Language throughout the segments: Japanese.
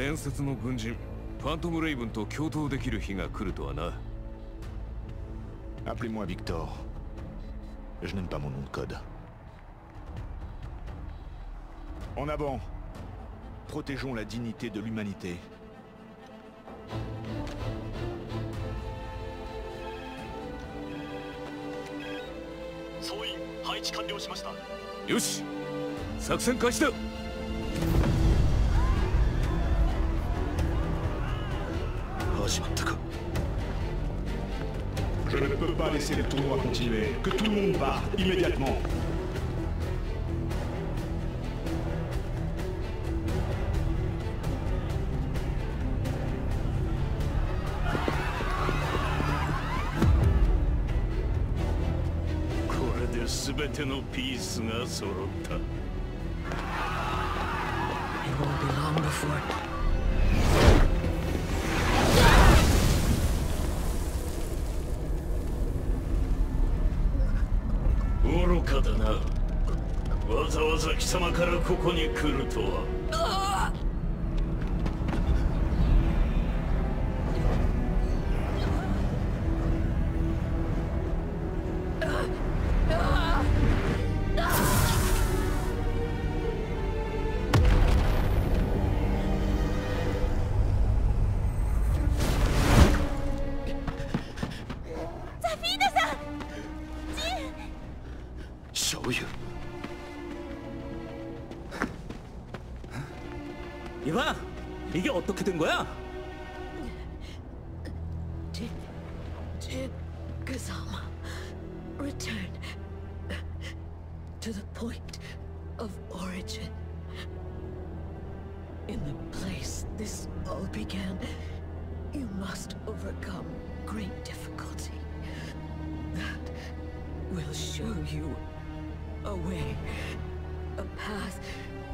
伝説の軍人ファントム・レイブンと共闘できる日が来るとはな Appelez-moi Victor. Je n'aime pas mon nom de code. En avant Protégeons la dignité de l'humanité. 総員配置完了しましたよし作戦開始だ始まったか Je ne peux pas laisser le tournoi continuer. Que tout le monde parte immédiatement. Pour 全てのピースが揃った It won't be long before. ざわざ貴様からここに来るとは。醤油 이봐 이게 어떻게 된 거야? Did. Did Kazama return to the point of origin? In the place this all began, you must overcome great difficulty. That will show you a way, a path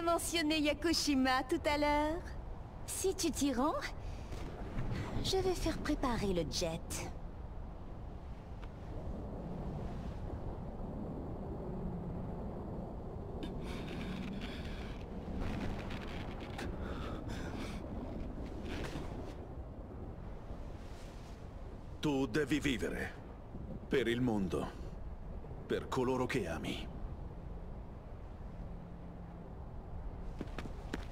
as mentionné Yakushima tout à l'heure. Si tu t'y rends, je vais faire préparer le jet. Tu devi vivere. Per il mondo. Per coloro che ami.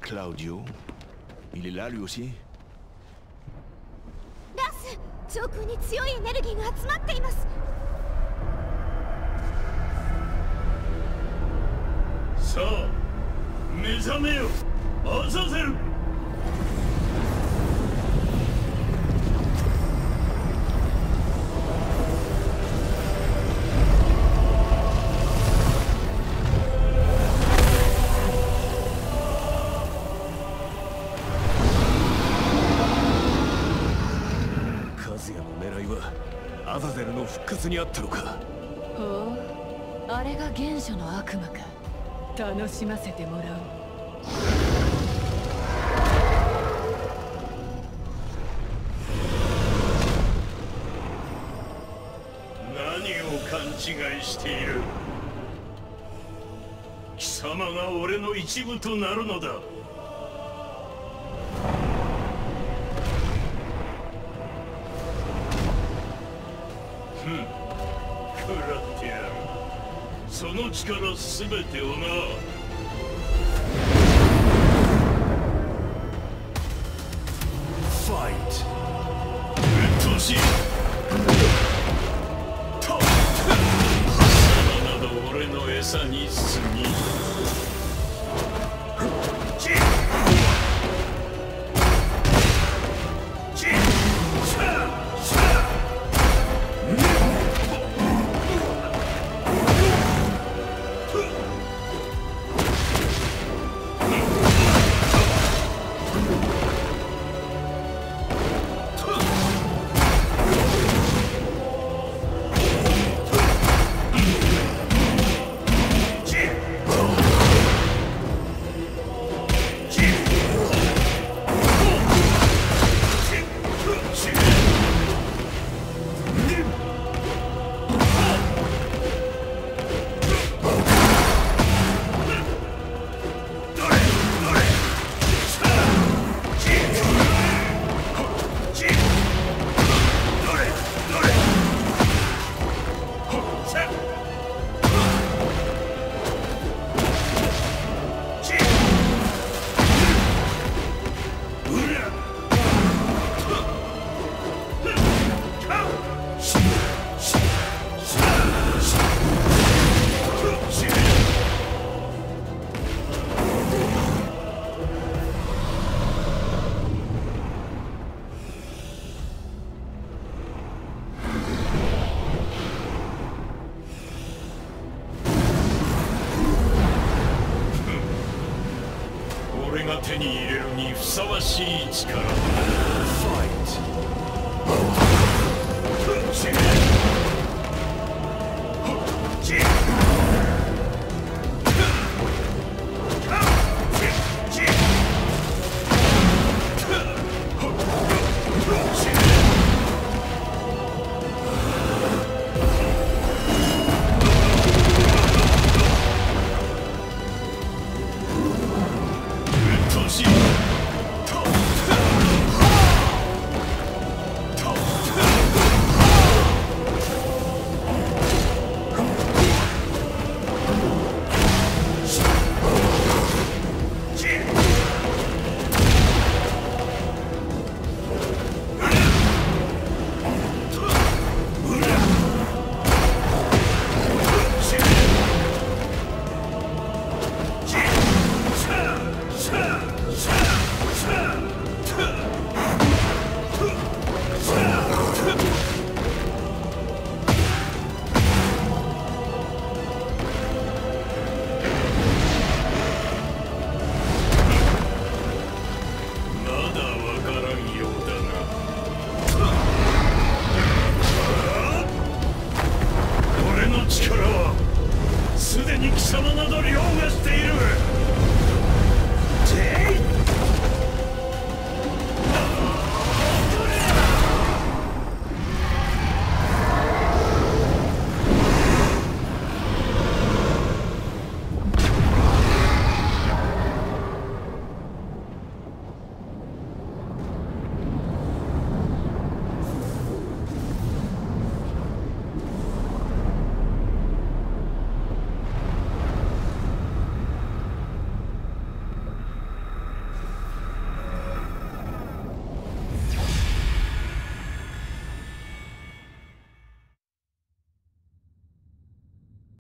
Claudio. Il est là lui aussi. ラス上空に強いエネルギーが集まっています。さあ目覚めよ。アザゼルザゼルの復活にあったのか？ほう。あれが原初の悪魔か。楽しませてもらおう。何を勘違いしている？貴様が俺の一部となるのだその力すべてをな。にふさわしい力だ Fight! 力はすでに貴様など凌駕している。